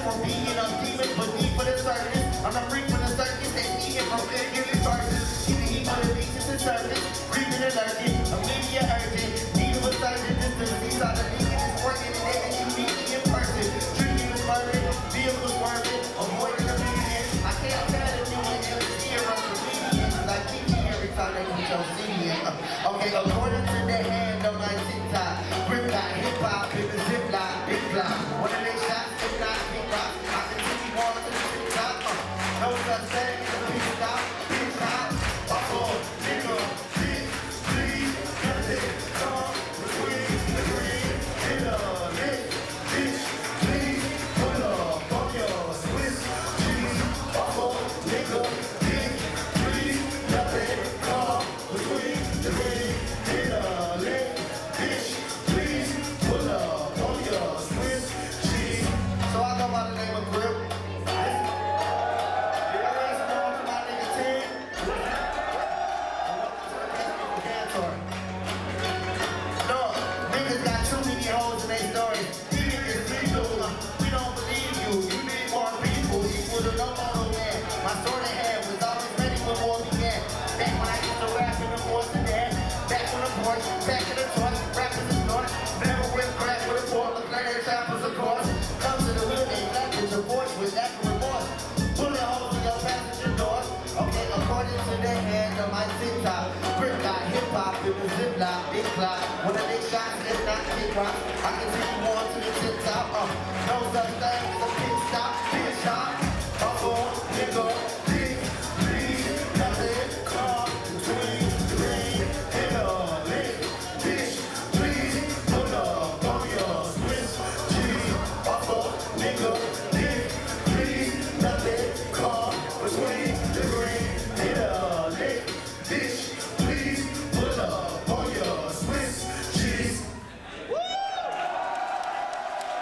it being a demon, but deep for the circus. I'm a freak for the circus, they eating from their giving charges. Either he for the beaches and creeping and lurking, a media urgent. Need a surgeon, this disease out of beacon is working, and they you meet me in person. Drinking is murdered, vehicles working, avoiding the media. I can't tell if you an MC or a comedian, I keep me every time they come to see me. Okay, according to the hand on my TikTok. moda, tem que ser usado, não usa sério. story. No, niggas got too many holes in their story. You niggas legal, we don't believe you. You need more people, you put a known on of that. My sword in hand was always ready for more began. Back when I used to rap in the voice and dance, back on the porch, back in the 好不好？